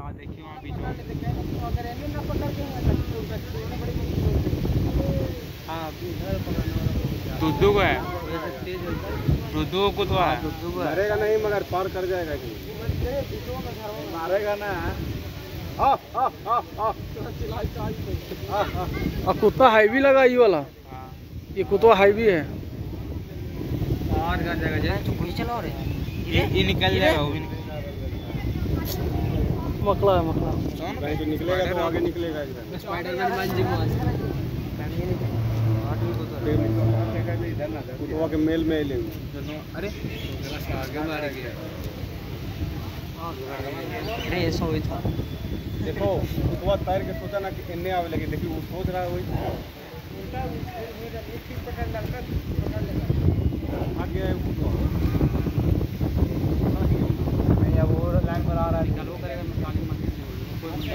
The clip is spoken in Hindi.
हाँ देखिए वहाँ बीच में। हाँ। दुद्धू को है। है दुद्धू को कुतवा है। दुद्धू को है। मरेगा नहीं मगर पार कर जाएगा कि मारेगा ना। आ, आ, आ, आ। आ, आ। कुत्ता हाईवी लगा ये वाला। हाँ। ये कुत्ता हाईवी है। पार कर जाएगा तो चला रहे ये ये निकल जाएगा वो भी निकल मकला है मकला। तो निकलेगा तो आगे निकलेगा इधर। स्पाइडरमैन बन जी कुतवा के मेल में ले अरे आगे मार गया। अरे ऐसा हुई था। देखो कुतवा तैर के सोचा ना कि इन्ने आवे लगे देखिए वो सोच रहा है वही भाग गया है कुतवा नहीं अब वो लाइन पर आ रहा है निकलो करेगा काली मत अच्छा